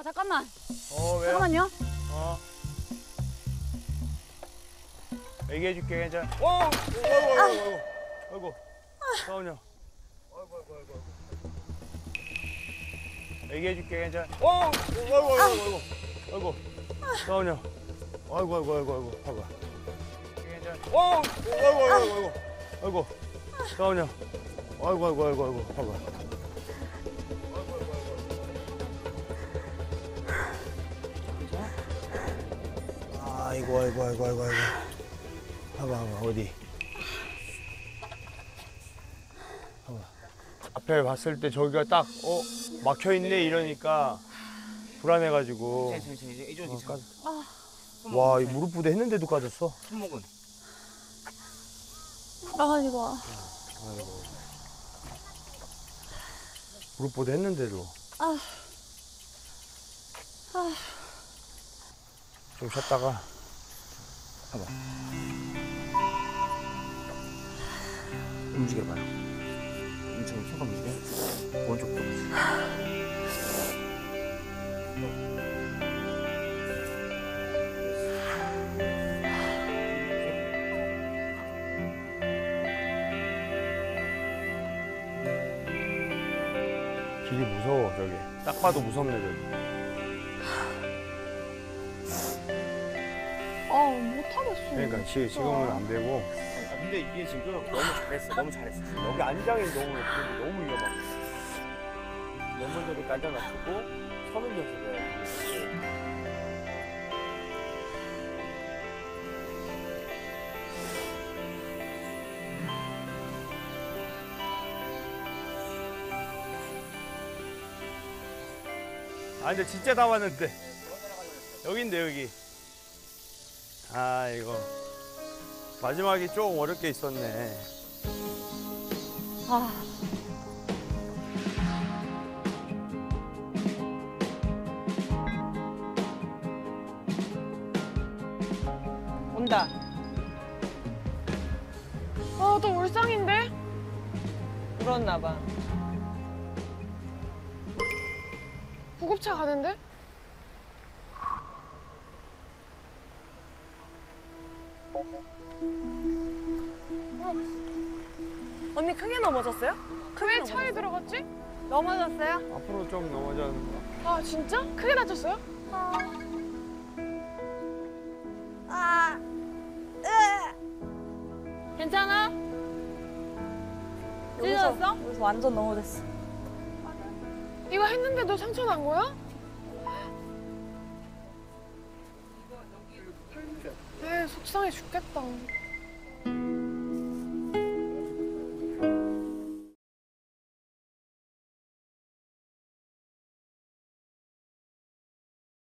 아 잠깐만. 어 왜요? 잠깐만요. 어. 얘기해줄게 괜찮아. 어, 아이고 아이고 아이고 아이고. 서은요. 아이고 아이고 아이고. 얘기해줄게 괜찮아. 어, 아이고 아이고 아이고 아이고. 서은요. 아이고 아이고 아이고 아이고. 봐봐. 괜찮아. 어, 아이고 아이고 아이고 아이고. 서은요. 아이고 아이고 아이고 아이고. 봐봐. 아이고 아이고 아이고 아이고 아이고. 봐봐 봐봐 어디. 봐봐. 앞에 봤을 때 저기가 딱 어 막혀 있네 이러니까 불안해가지고. 괜찮아, 괜찮아. 이제 이쪽 어, 괜찮아. 까- 와, 이 무릎 부대 했는데도 까졌어. 손목은. 나가지고. 아이고. 무릎 부대 했는데도. 아. 아. 좀 쉬었다가. 봐봐. 움직여봐요. 움직여, 손 움직여. 오른쪽 도. 길이 무서워, 저기. 딱 봐도 무섭네, 저기. 아 못하겠어. 그러니까 지, 지금은 안 되고. 아, 근데 이게 지금 너무 잘했어. 너무 잘했어. 지금. 여기 안장이 너무, 높은데 너무 위험하고. 넘어져도 깔다 놔두고 서는 연습을 아, 근데 진짜 다 왔는데. 여긴데, 여기. 아, 이거. 마지막이 좀 어렵게 있었네. 아. 온다. 아, 또 울상인데? 울었나 봐. 구급차 가는데? 언니 크게 넘어졌어요? 왜 차에 들어갔지? 넘어졌어요? 앞으로 좀 넘어졌는데. 아 진짜? 크게 다쳤어요? 아, 괜찮아? 찢어졌어? 여기서 완전 넘어졌어. 이거 했는데도 상처 난 거야? 속상해 죽겠다.